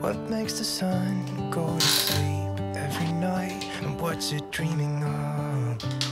What makes the sun go to sleep every night? And what's it dreaming of?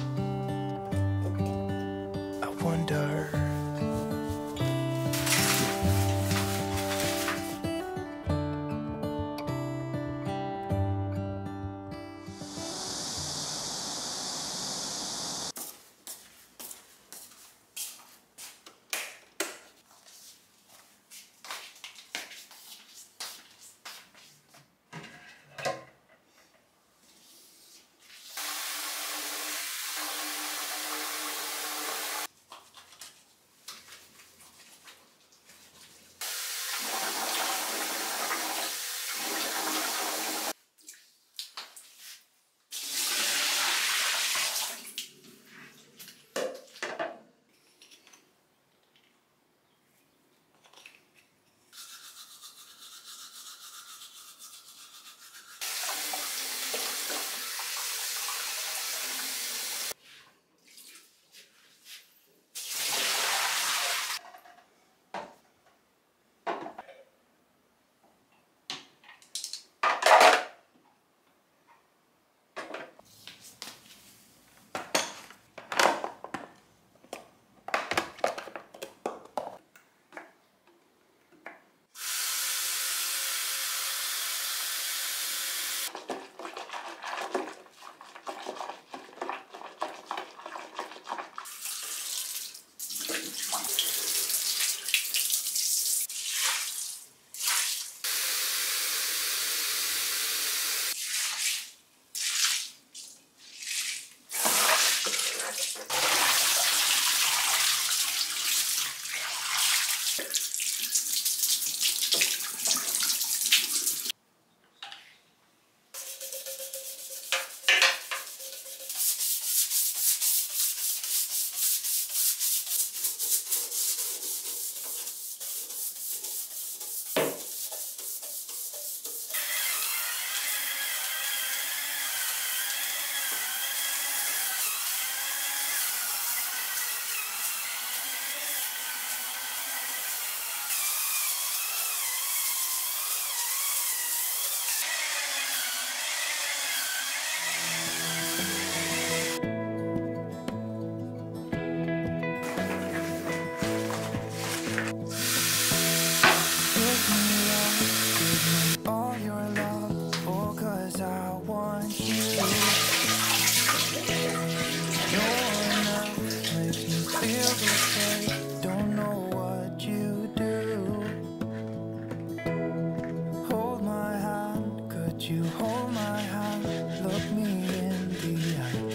you hold my hand, look me in the eye.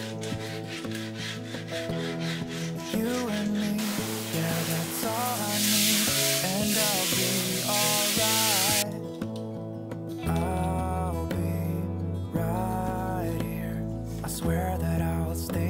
You and me, yeah, that's all I need, and I'll be alright. I'll be right here. I swear that I'll stay.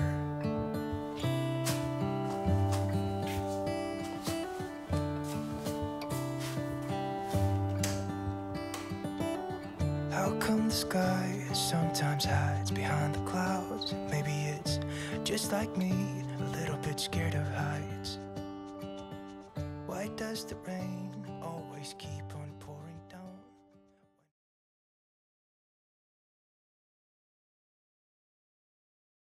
Come the sky sometimes hides behind the clouds? Maybe it's just like me, a little bit scared of heights. Why does the rain always keep?